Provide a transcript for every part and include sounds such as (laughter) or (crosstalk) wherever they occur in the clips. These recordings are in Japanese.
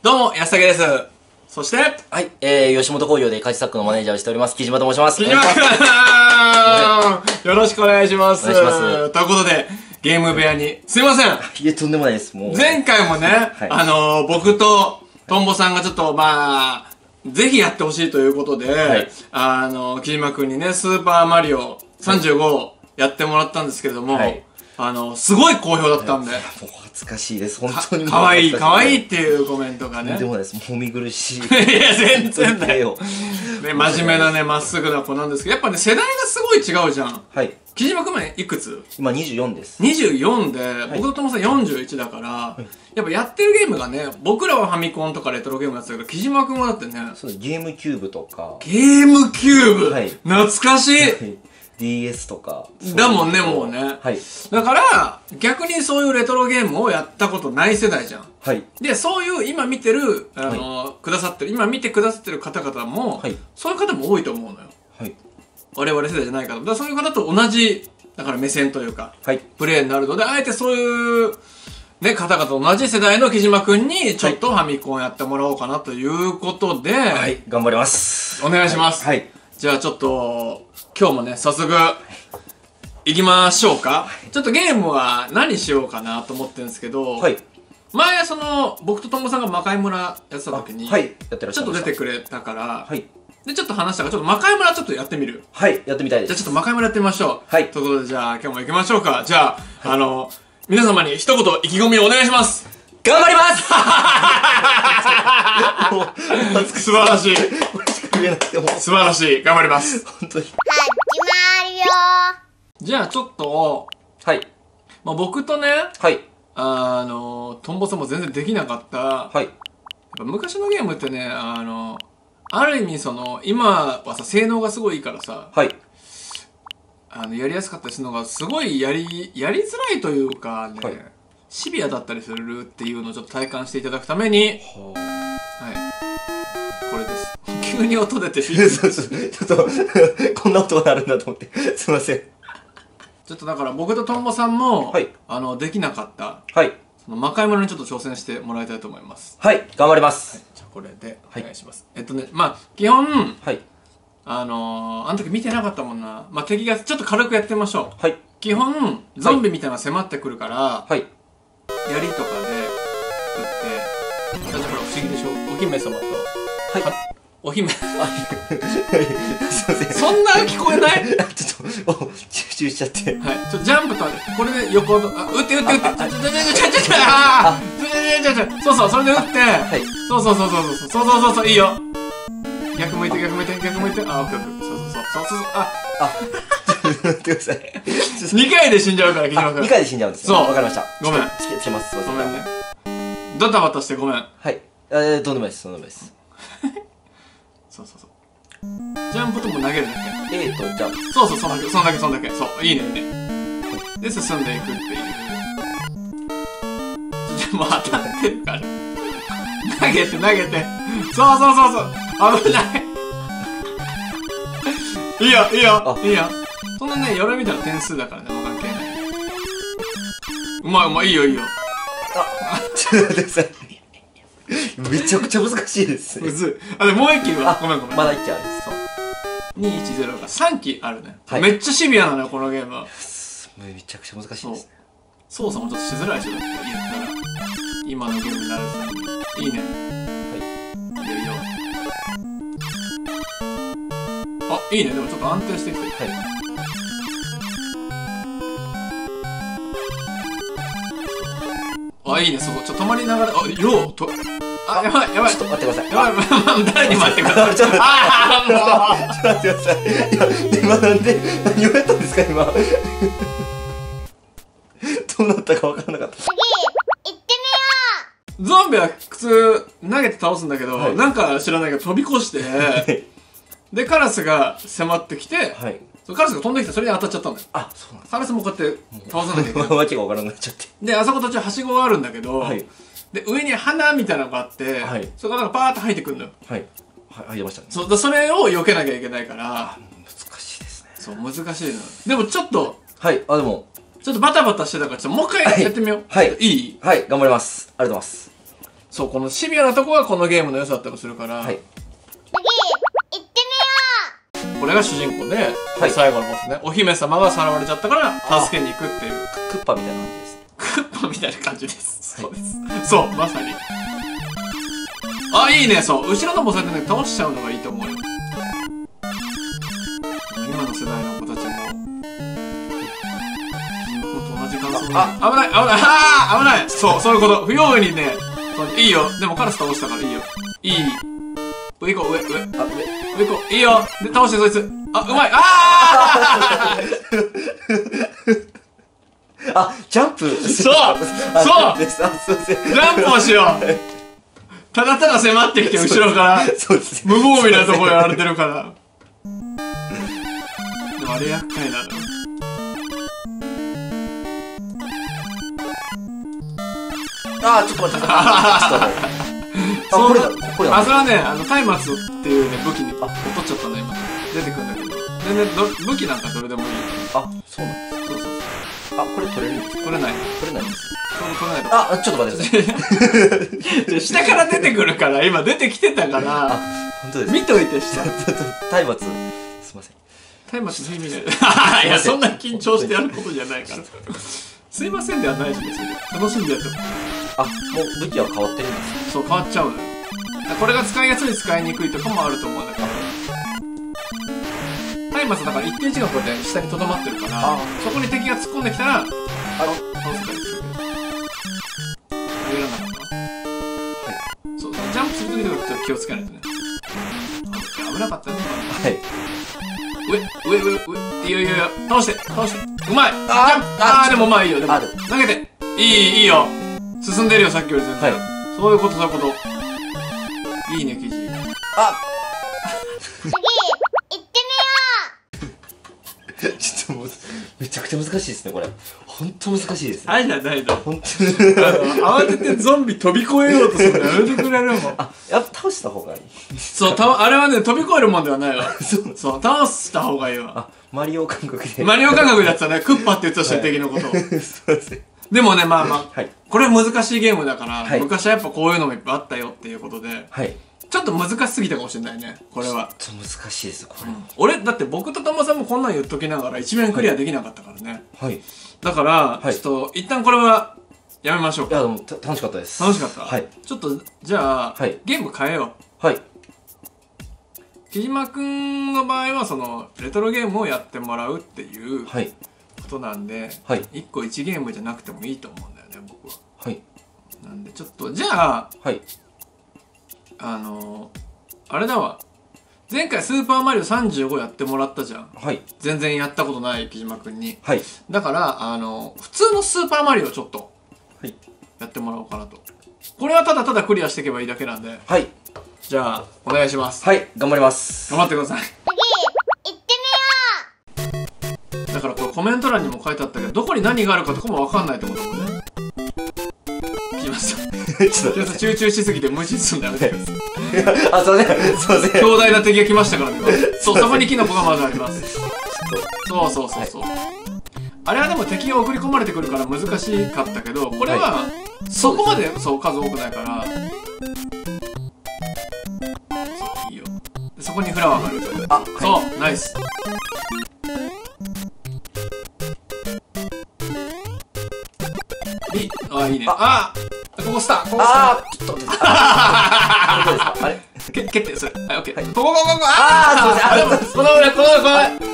どうも、安武です。そして、はい、えー、吉本興業で家事作家のマネージャーをしております、木島と申します。木島お願いします君よろしくお願いします。お願いしますということで、ゲーム部屋に、すいません。いや、とんでもないです、もう。前回もね、はいあのー僕と、トンボさんがちょっと、まあ、ぜひやってほしいということで、はいあのー、木島君にね、スーパーマリオ35をやってもらったんですけれども、はいあのすごい好評だったんで、もう恥ずかしいです、本当にかわいい、かわいいい。っていうコメントがねで。もないです、もう見苦しい。いや、全然だよ。よ。ね、真面目なね、まっすぐな子なんですけど、やっぱね、世代がすごい違うじゃん。はい、木島君もねいくつ？今24です。24で、僕と友さん41だから、やっぱやってるゲームがね、僕らはファミコンとかレトロゲームやってたけど、木島君はだってね、そうゲームキューブとか、ゲームキューブ、はい懐かしい DS とか。だもんねもうねはい。だから、逆にそういうレトロゲームをやったことない世代じゃん。はい。で、そういう今見てる、あの、くださってる、今見てくださってる方々も、はいそういう方も多いと思うのよ。はい。我々世代じゃないから。だからそういう方と同じ、だから目線というか、はい。プレイになるので、あえてそういう、ね、方々と同じ世代の木島くんに、ちょっとファミコンやってもらおうかなということで、はい、頑張ります。お願いします。はい。じゃあちょっと、今日もね、早速、行きましょうか。ちょっとゲームは何しようかなと思ってるんですけど、はい。前、その、僕とともさんが魔界村やってた時に、はい。やってらっしちょっと出てくれたから、はい。で、ちょっと話したから、ちょっと魔界村ちょっとやってみる。はい、やってみたいです。じゃあちょっと魔界村やってみましょう。はいということで、じゃあ今日も行きましょうか。じゃあ、あの、皆様に一言意気込みをお願いします。頑張ります素晴らしい。(laughs) 言えなくても、素晴らしい。頑張ります。本当に。始まるよじゃあちょっと、はい。まあ、僕とね、はい。あの、トンボさんも全然できなかった、やっはい。ぱ昔のゲームってね、あの、ある意味その、今はさ、性能がすごいいいからさ、はい。あの、やりやすかったりするのが、すごいやり、やりづらいというかね、はいシビアだったりするっていうのをちょっと体感していただくために、ははい。これです。(laughs) 急に音出て。(laughs) そうそう。ちょっと、(laughs) こんな音が鳴るんだと思って。すいません。ちょっとだから僕とトンボさんも、はいあの、できなかった、はい。その魔界村にちょっと挑戦してもらいたいと思います。はい。頑張ります。じゃあこれではいお願いします。えっとね、まあ、基本、はい。あのー、あの時見てなかったもんな。まあ、敵がちょっと軽くやってみましょう。はい。基本、ゾンビみたいなのが迫ってくるから、はい。槍とかで撃って、だってこれ不思議でしょ？お姫様と、はい。はお姫、すいません。(laughs) そんな聞こえない？(laughs) ちょっと、お、集中しちゃって。はい、ちょジャンプとこれで横のあ撃って撃って撃ってちょちょちょちょちょちょちょあーちょちょちょそうそうそれで撃って、はい。そうそうそうそうそうそうそうそうそういいよ逆向いて逆向いて逆向いてあオッケーオッケーそうそうそうそうそうああ、待ってください。2回で死んじゃうから木島君2回で死んじゃうんですよ。そう。わかりました。ごめんつけ、つけます。ごめん。ねドタバタしてごめん。はい。えー、とんでもないです。とんでもないです。(laughs) そうそうそう。ジャンプとも投げるだけ？A とジャンプ。そうそうそんだけそんだけそんだけ。そう。いいねいいね。で進んでいくっていう。でも当たってるから。投げて投げて。そうそうそうそう。危ない。いいよいいよ。あ。いいよそんなね鎧見たら点数だからね関係ない。うまいうまいいいよいいよ。ちょっと待ってください。めちゃくちゃ難しいですね。むずい。あでもう一機いるわ。ごめんごめん。まだいっちゃうそう。210が3機あるね、はい。めっちゃシビアなのよこのゲームめちゃくちゃ難しいですね。操作もちょっとしづらいでしょだって言ったら今のゲームになるさいいね。はい。いいよいいよ。あいいね。でもちょっと安定してきてる。はい。あいいねそこちょっと止まりながらあようとあやばいやばいちょっと待ってください。やばい誰に待ってくださいちょっとああもうちょっと待ってください。いや、今なんで、何をやったんですか、今。(laughs) どうなったか分からなかった。次行ってゾンビは普通投げて倒すんだけど、はいなんか知らないけど飛び越してでカラスが迫ってきて、はい。カラスが飛んできてそれに当たっちゃったんだよあ、そうなんでカラスもこうやって倒さなきゃいけないす。(laughs) わけが分からなくなっちゃって。であそこ途中はしごがあるんだけど、はい。で上に花みたいなのがあって、はいそこからパーッと入ってくるのよはい。はい、入りましたね。そそれを避けなきゃいけないから難しいですね。そう難しいのでもちょっとはい。あ、でも、ちょっとバタバタしてたからちょっともう一回やってみようはいいい？はい、頑張ります。ありがとうございます。そうこのシビアなとこがこのゲームの良さだったりするから、はいこれが主人公で、はい。最後のボスね。お姫様がさらわれちゃったから助けに行くっていう。クッパみたいな感じです。クッパみたいな感じです、そうです。そうまさに。あいいね。そう。後ろのボスやってね倒しちゃうのがいいと思うよ。今の世代の子たちも。僕と同じ感想で危ない危ない。あー危ない。そうそういうこと。不用意にねいいよ。でもカラス倒したからいいよ。いい上行こう上上。あ上上行こう。いいよ。で倒してそいつ。あうまい。あー！(laughs) あジャンプ。そう。あそう。ジャンプをしよう。ただただ迫ってきて後ろから。そうです。無防備なところやられてるから。でもあれ厄介なのあちょっと待ってください。ちょっと。待ってあこれだ。これだ。あそれはねあの松明っていうね武器にあ取っちゃったね今。出てくるんだけど。全然ど武器なんかどれでもいい。あそうなんですそうそう。あこれ取れるんですか？取れない。取れないんです取れ取れない。とあちょっと待ってください。(laughs) で下から出てくるから今出てきてたから。本当です見といて下。(laughs) 体罰。すいません。松明の意味ない (laughs) いやそんな緊張してやることじゃないからすいませんではないしです。よ楽しんでやってもあもう武器は変わってるんですそう変わっちゃうのよこれが使いやすい使いにくいとかもあると思うんだけど。松明だから一定値がこうやって下にとどまってるからあそこに敵が突っ込んできたらあ倒せたりするけどあげらんなかったはい。そうジャンプするときとかちょっと気をつけないとね。あ危なかったね。はい。上上上上いいよいいよいいよ倒して倒してうまい。ああでもまあいいよでも。投げて。いいいいよ。進んでるよさっきより全然、はい。そういうことそういうこと。いいね記事。あ。う次行って (laughs) ちょっともうめちゃくちゃ難しいですねこれ。本当難しいですはいじゃないの本当に。慌ててゾンビ飛び越えようとするのやめてくれるもん。あやっぱ倒した方がいい。そうたあれはね飛び越えるもんではないわ。そう。そう倒した方がいいわ。あマリオ感覚で。マリオ感覚でやってたね。クッパって言ってたし、敵のことを。(laughs) すいませんでもねまあまあはい。これ難しいゲームだから、はい。昔はやっぱこういうのもいっぱいあったよっていうことで。はいちょっと難しすぎたかもしれないね。これは。ちょっと難しいですこれ、俺だって僕と友さんもこんなん言っときながら一面クリアできなかったからね、はい。いだから、はい。ちょっと一旦これはやめましょうやでもた楽しかったです。楽しかった、はい。ちょっとじゃあ、はい。ゲーム変えよはい、う木島くんの場合はそのレトロゲームをやってもらうっていうこはい。となんで、はい。1個1ゲームじゃなくてもいいと思うんだよね僕は。はい。なんでちょっとじゃあはいあのあれだわ。前回「スーパーマリオ35」やってもらったじゃん。はい。全然やったことない木島くんに。はい。だからあの普通のスーパーマリオをちょっとはい。やってもらおうかなと。これはただただクリアしていけばいいだけなんで。はい。じゃあお願いします。はい。頑張ります。頑張ってください。次行ってみよだからこれコメント欄にも書いてあったけどどこに何があるかとかも分かんないってことだもんね木島さんちょっと集中しすぎて無視すんだよねあすいませんすいませんちょっ強大な敵が来ましたからね。(laughs) そうそこにキノコがまだあります。とそうそうそうそう、あれはでも敵が送り込まれてくるから難しかったけどこれはそこまでそう数多くないから。そういいよ。でそこにフラワーがあるあそうナイスいいね。あここスターここスタあーちょっと待ってあれ？ーけ蹴ってそれはいオッケーはい。ここここここ。あーす。いませんこの上この上この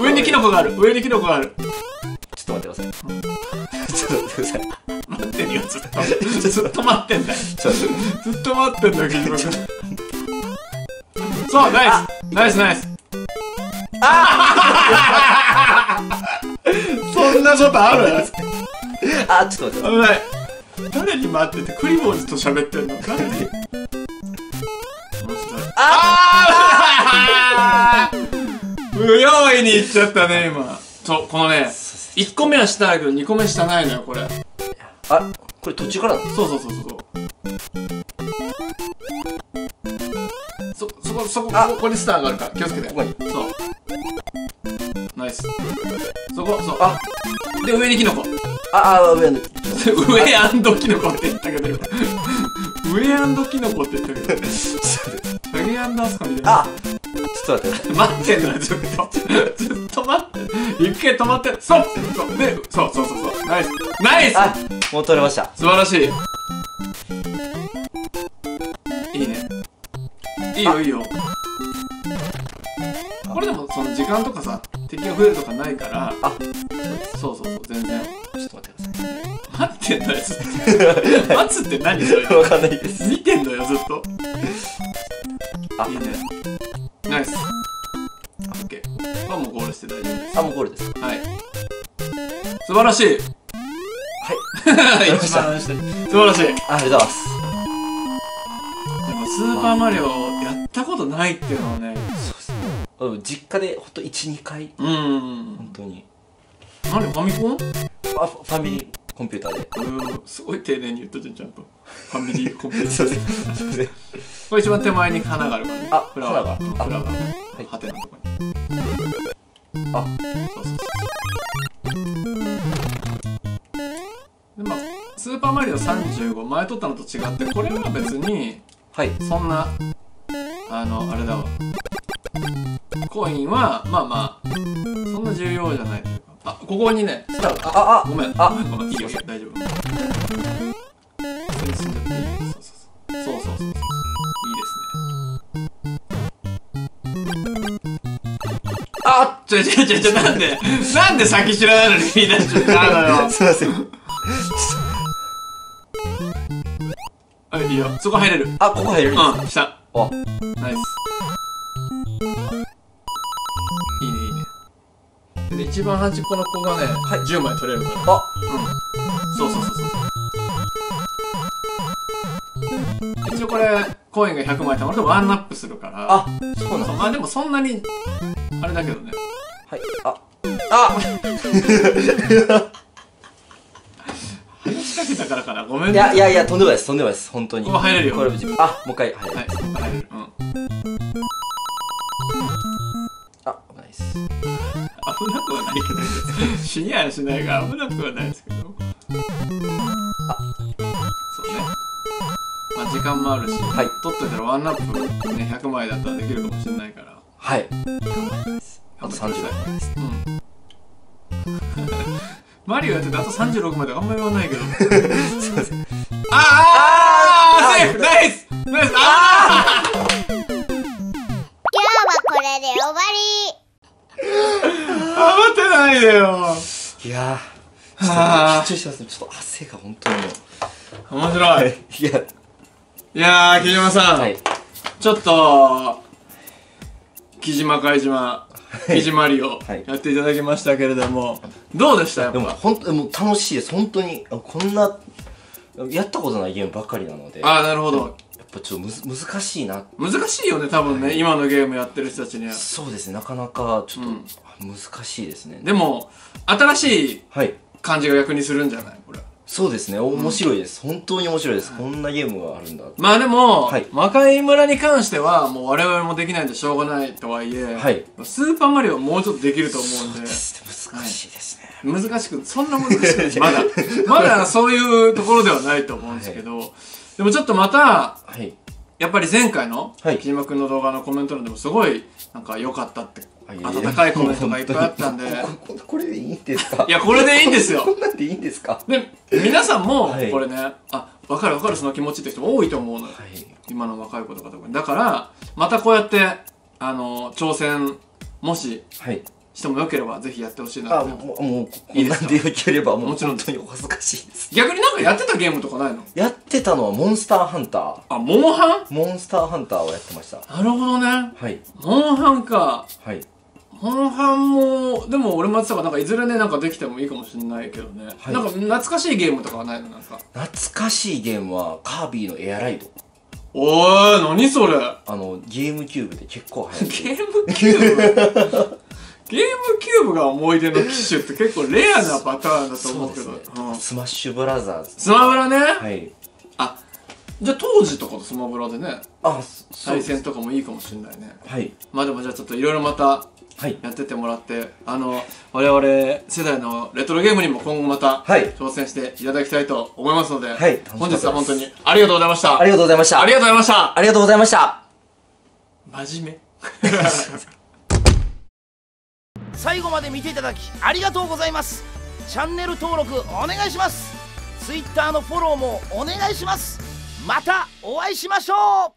上上にキノコがある。上にキノコがある。ちょっと待ってください。ちょっと待ってください。待ってるよずっとずっと待ってんだよ。ちょっと待ってずっと待ってんだよ、木島君。そう、ナイス。ナイスナイス。(laughs) そんなことある？あちょっと待って。危ない。誰に待ってて、クリボーズと喋ってんの？誰に？面白い。あー不 (laughs) 用意に行っちゃったね、今。そう、このね、1個目は下だけど2個目下ないのよ、これ。あこれ途中から？そうそうそうそう。そ、そこ、そこ、あここにスターがあるから、気をつけて。ここにそう。ナイス。そこ、そう。あで、上にキノコ。ああ上の。上キノコって言ったけど、上キノコって言ったけど。ねシャゲアスカみたいな。あちょっと待って。待ってんのよずっと。ずっと待って。一回止まってそうでそうそうそうそう。ナイス。ナイス。あもう取れました。素晴らしい。いいね。いいよいいよその時間とかさ敵が増えるとかないからあそうそうそう全然。ちょっと待ってくださ待ってんのよずっと。待つって何それ？いわかんないです。見てんのよずっと。あ。いいね。ナイス。オッケー。はもうゴールして大丈夫です。あもうゴールです。はい。素晴らしい。はい。(laughs) 一番下素晴らしい。あありがとうございます。でもスーパーマリオやったことないっていうのはねうん実家でほんと12回。うん。本当に。何ファミコン？あファミリーコンピューターで。うん。すごい丁寧に言ったじゃんちゃんと。ファミリーコンピューター。すいませんす。いませんこれ一番手前に花があるからね。あフラワーフラワーはい。ハテナのとこに。あ。そうそうそうでまあスーパーマリオ35前撮ったのと違ってこれは別にはい。そんなあのあれだわコインはまあまあそんな重要じゃないというかあここにねスターああごめんあごめんいいよ大丈夫それ進んじゃっていいよそうそうそうそうそうそういいですねあちょちょちょちょなんでなんで先知らないのに言い出しちゃったのよすいませんあいいよそこ入れる。あここ入れる。うん下あナイスいいね。いいねで一番端っこの子がね、はい。10枚取れるから。あ。うんそうそうそうそう。一応これコインが100枚貯まるとワンナップするから。あそうなんまあでもそんなにあれだけどね。はい。あ。あ。話しかけたからかな。ごめんいねやいやいやとんでもないです。とんでもないです。本当に。ここ入れるよ。あもう一回はいます入れる。うんあ危ないです危なくはないけど死にはしないから危なくはないですけど。あそうね。まあ時間もあるし、はい。取っといたらワンナップね100枚だったらできるかもしれないから。はい。あと30枚。ですうん。マリオやっててあと36まであんまり言わないけど。(laughs) すいませんあああーセーフナイスナイスあ今日はこれで終わりあ待ってないでよ。いやーはあ。緊張してますね。ちょっと汗が本当にもう。面白い、は (laughs) いいや。いやー木島さん、はい。ちょっと木島海島木島リオはい。やっていただきましたけれどもどうでしたやっでもぱ本当もう楽しいです。本当にあこんなやったことないゲームばっかりなので。やああなるほど。っぱちょっとむず難しいな。難しいよね多分ね今のゲームやってる人たちには。そうですねなかなかちょっと、うん。難しいですね。でも新しいはい。感じが逆にするんじゃない？これ。そうですね面白いです、本当に面白いです、こんなゲームがあるんだ。まあでも、はい。魔界村に関してはもう我々もできないんでしょうがないとはいえ、はい。スーパーマリオはもうちょっとできると思うんで。難しいですね、難しくそんな難しくない。まだ。まだそういうところではないと思うんですけど、でもちょっとまたはい。やっぱり前回のはい。木島君の動画のコメント欄でもすごいなんか良かったって温かいコメントがいっぱいあったんで。(laughs) これでいいんですか？いやこれでいいんですよ。こんなんでいいんですか？で皆さんもはい。これね、あ分かる分かるその気持ちって人も多いと思うのよ、はい。今の若い子とか特に。だからまたこうやってあの挑戦もしはいしてもよければぜひやってほしいなあってもうもうこいいですか？んなんでよければもう。もちろん。本当にお恥ずかしいです逆になんかやってたゲームとかないの？やってたのはモンスターハンター。あモンハン？モンスターハンターをやってました。なるほどね。はい。モンハンか。はい。モンハンもでも俺もやってたからなんかいずれねなんかできてもいいかもしれないけどね、はい。なんか懐かしいゲームとかはないの？なんか。懐かしいゲームはカービィのエアライド。おー何それ？あのゲームキューブで結構流行ってゲームキューブ？ゲームキューブが思い出の機種って結構レアなパターンだとそ思うけど。うですね。うん。スマッシュブラザーズ。スマブラね、はい。あじゃあ当時とかとスマブラでねあそ対戦とかもいいかもしれないね。はい。まあでもじゃあちょっといろいろまたはい。やってってもらってあの我々世代のレトロゲームにも今後またはい。挑戦していただきたいと思いますので、はい。本日は本当にありがとうございました。ありがとうございました。ありがとうございました。ありがとうございました。真面 (laughs) 最後まで見ていただきありがとうございます。チャンネル登録お願いします。Twitter のフォローもお願いします。またお会いしましょう。